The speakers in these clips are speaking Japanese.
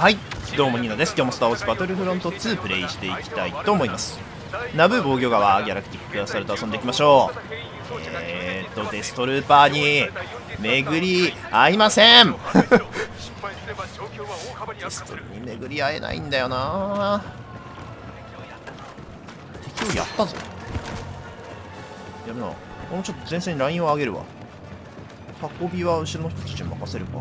はい。どうもニーナです。今日もスター・ウォーズバトルフロント2プレイしていきたいと思います。ナブー防御側ギャラクティックアサルト遊んでいきましょう。えー、っとデストルーパーに巡り合いません。デストルに巡り合えないんだよな。敵をやったぞ。やるな。もうちょっと前線にラインを上げるわ。運びは後ろの人たちに任せるか。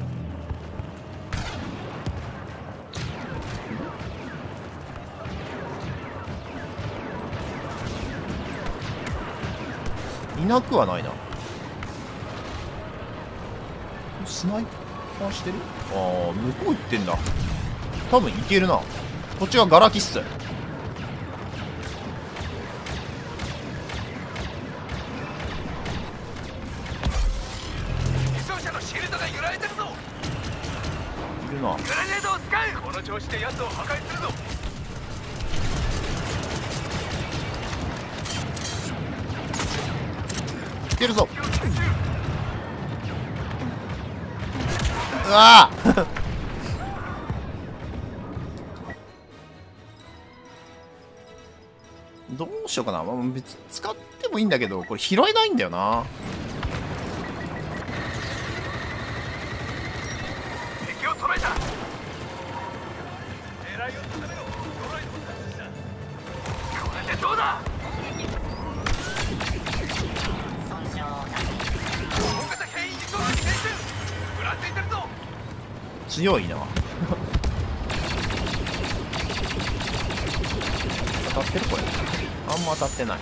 いなくはないな。スナイパーしてる？ああ向こう行ってんだ。多分いけるな。こっちがガラキっすいるな。グレネードを使う。この調子で奴を破壊するぞうわどうしようかな、別に使ってもいいんだけどこれ拾えないんだよな。強いな。当たってるこれ。あんま当たってない。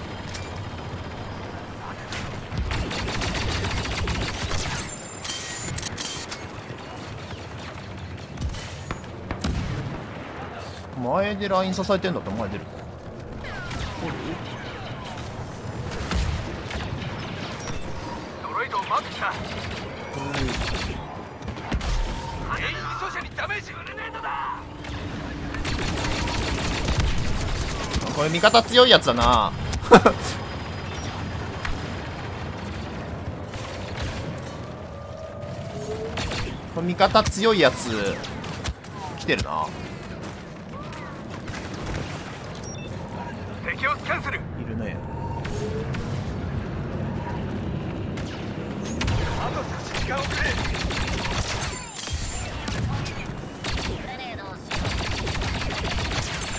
前でライン支えてんだったら前出るか。ドロイドをマークした変異輸送車にダメージこれ味方強いやつだな。これ味方強いやつ。来てるな。敵をスキャンする。いるね。あと少し時間をくれ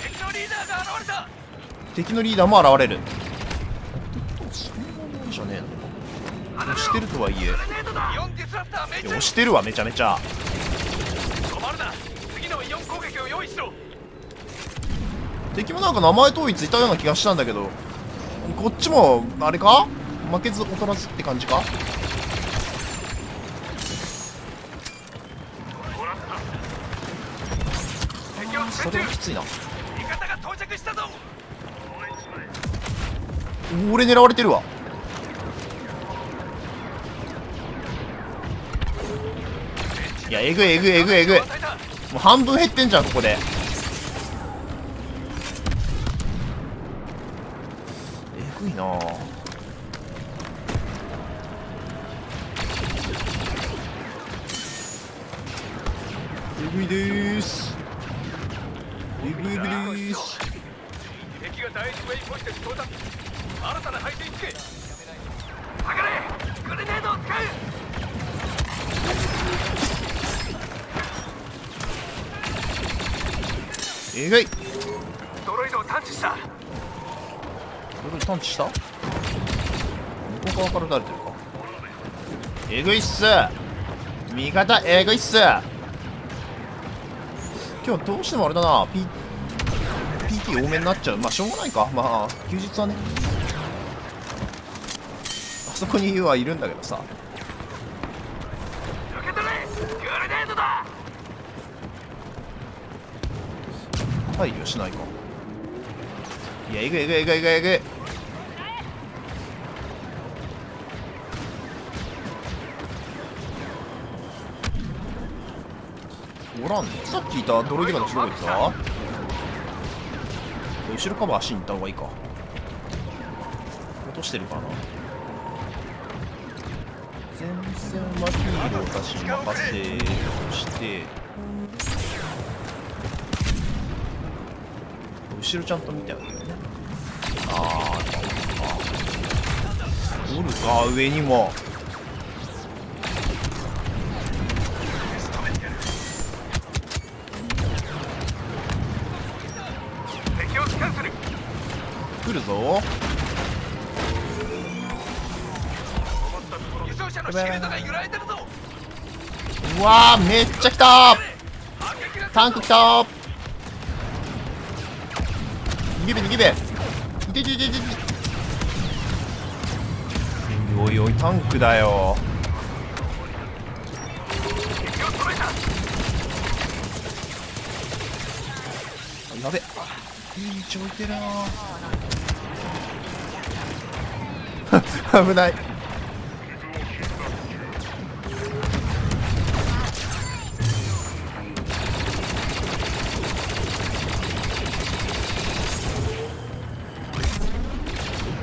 敵のリーダーが現れた敵のリーダーも現れる。そんなもんじゃねえの押してるとはいえ。押してるわめちゃめちゃ。止まるな。次のイオン攻撃を用意しろ。敵もなんか名前統一いたような気がしたんだけど。こっちもあれか？負けず劣らずって感じか？それはきついな。味方が到着したぞ俺狙われてるわ。いやえぐいえぐいえぐいえぐい。もう半分減ってんじゃんここで。えぐいな。えぐいでーす。えぐいえぐいでーす。敵が第一ウェイポイント到達えぐい。ドロイドを探知した。どれ探知した？向こう側から撃たれてるか？えぐいっす味方えぐいっす今日どうしてもあれだな。P PT 多めになっちゃう。まあしょうがないか。まあ休日はね。あそこにはいるんだけどさ受け取れグレネードだ配慮しないか。いやえぐいえぐいえぐいえぐいえぐいおらんね。さっきいたドロギガの人どこ行った？後ろカバー足に行った方がいいか。落としてるかな。前線はヒーローたちに任せとして。後ろちゃんと見てあげるね。ああおるか上にも。敵をスキャンする。来るぞ。うわーめっちゃ来た。タンク来た逃げて逃げていていていていておいおいタンクだよ。やべいい位置置いてるな。危ない。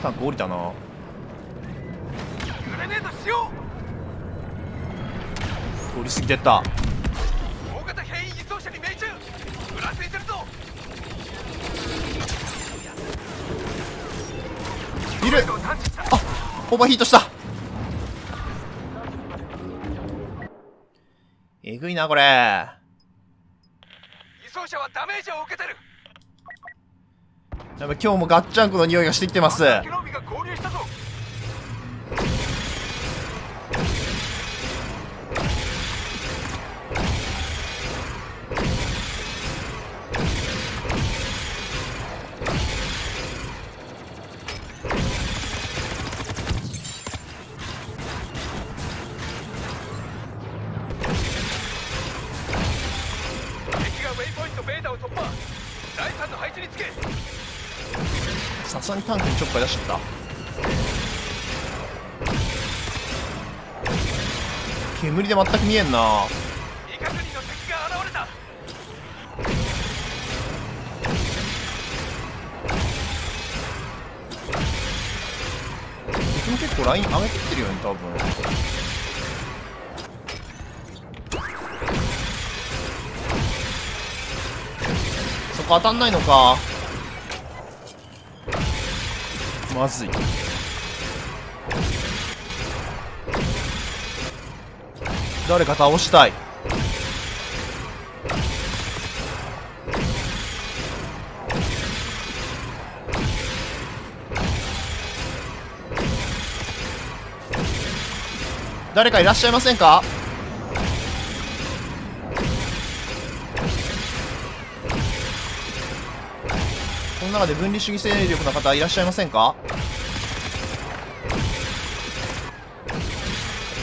タンク降りたなグレネードしよ降りすぎてった大型兵員輸送車に命中ふらついてるぞいるあオーバーヒートしたえぐいなこれ輸送車はダメージを受けてるやっぱ今日もガッチャンクの匂いがしてきてます。敵がウェイポイントベータを突破。第3の配置につけ。さすがにタンクにちょっかい出しちゃった。煙で全く見えんな。敵も結構ライン上げてきてるよね多分。そこ当たんないのかまずい。誰か倒したい。誰かいらっしゃいませんか？の中で分離主義勢力の方いらっしゃいませんか？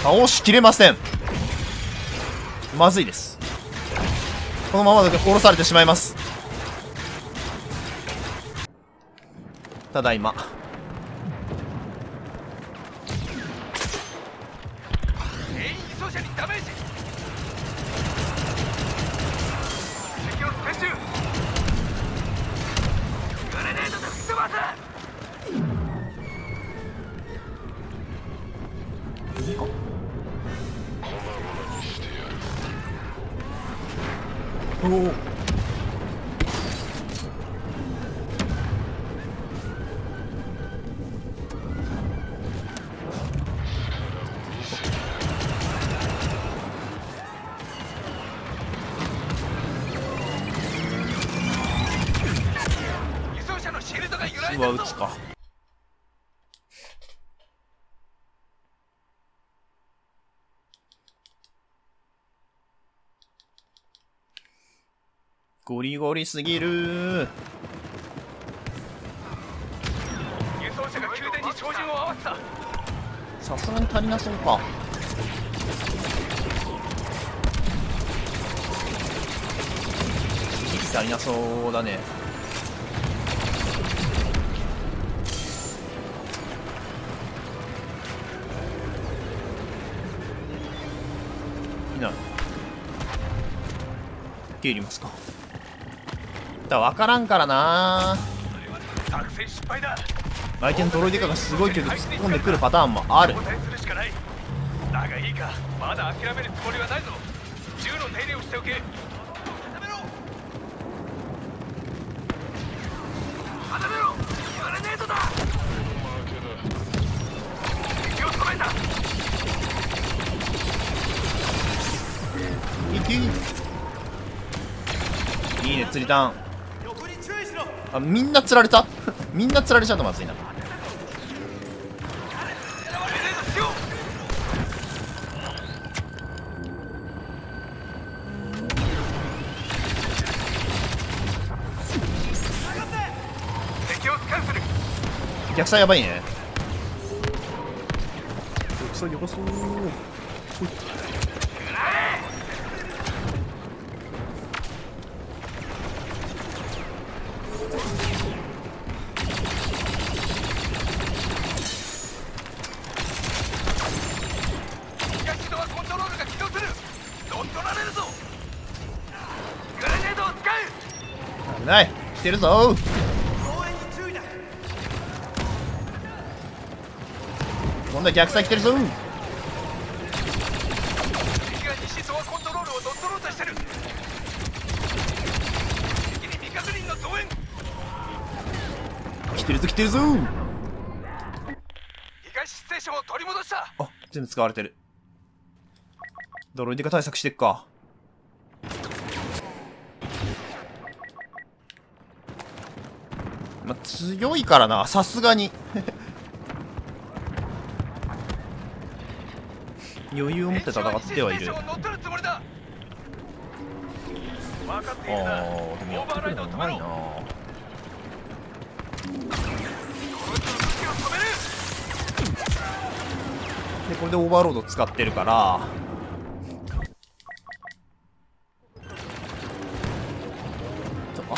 倒しきれません。まずいです。このままで降ろされてしまいます。ただいま。ルドが揺られうてるぞわ撃つか。ゴリゴリすぎる。輸送車が宮殿に照準を合わせた。さすがに足りなそうか。足りなそうだね受け入れますか。だ分からんからな。相手のドロイデカがすごい距離突っ込んでくるパターンもある。だがいいか。まだ諦めるつもりはないぞ。銃の手入れをしておけいいね釣りタンあみんな釣られた？みんな釣られちゃうとまずいな。逆サイやばいね。逆サイやばそう。ントロールが起動する。乗っ取られるぞ。グレネードを使う。危ない。来てるぞ。今度は逆サイ来てるぞ。敵が西ドアコントロールを乗っ取ろうとしてる。敵に未確認の増援。来てるぞ来てるぞ。東ステーションを取り戻した。あ全部使われてるドロイデカ対策してっか。まあ、強いからな。さすがに。余裕を持って戦ってはいる。ああでもやってくるのうまいな。でこれでオーバーロード使ってるから。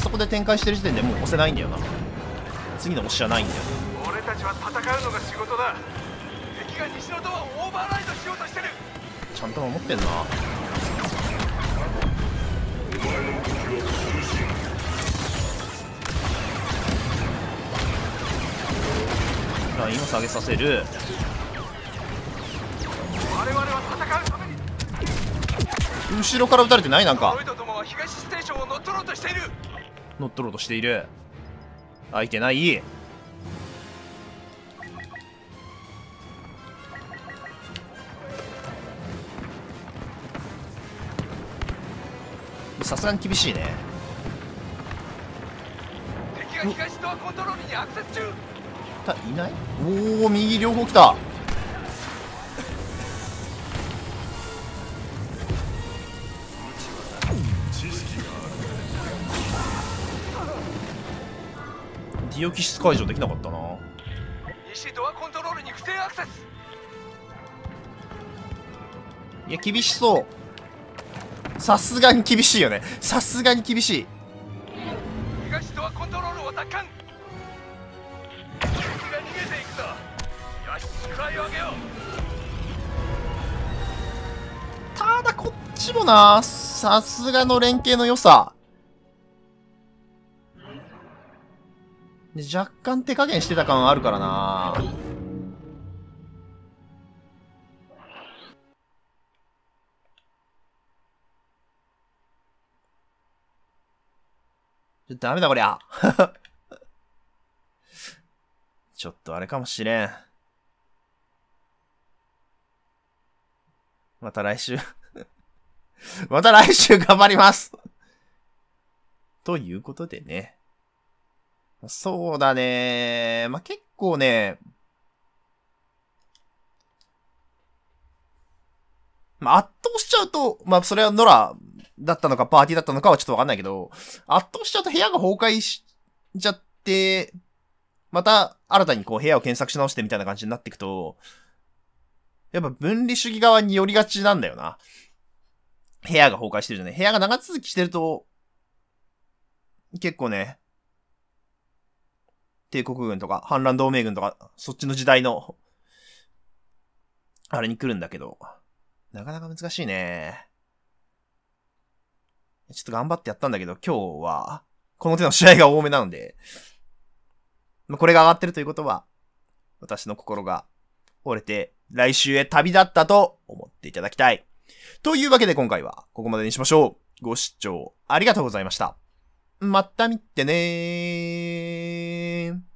そこで展開してる時点でもう押せないんだよな。次の押しじゃないんだよ。俺たちは戦うのが仕事だ。敵が西のドアをオーバーライドしようとしてる。ちゃんと守ってんな。ラインを下げさせる。我々は戦うために。後ろから撃たれてない？なんか乗っ取ろうとしている。開いてない。さすがに厳しいね。敵が東ドアコントロールにアクセス中。たいない？おお右両方来たディオキシス解除できなかったな。西ドアコントロールに不正アクセス。いや厳しそう。さすがに厳しいよね。さすがに厳しい。東ドアコントロールを奪還。敵が逃げていくぞ。よし祝杯をあげよう。ただこっちもな。さすがの連携の良さ若干手加減してた感あるからな。ちょダメだこりゃ。ちょっとあれかもしれん。また来週。また来週頑張ります。ということでね。そうだね。まあ、結構ね、まあ、圧倒しちゃうと、まあ、それはノラだったのかパーティーだったのかはちょっとわかんないけど、圧倒しちゃうと部屋が崩壊しちゃって、また新たにこう部屋を検索し直してみたいな感じになっていくと、やっぱ分離主義側に寄りがちなんだよな。部屋が崩壊してるじゃない。部屋が長続きしてると、結構ね、帝国軍とか、反乱同盟軍とか、そっちの時代の、あれに来るんだけど、なかなか難しいね。ちょっと頑張ってやったんだけど、今日は、この手の試合が多めなので、これが上がってるということは、私の心が折れて来週へ旅立ったと思っていただきたい。というわけで今回はここまでにしましょう。ご視聴ありがとうございました。また見てねー。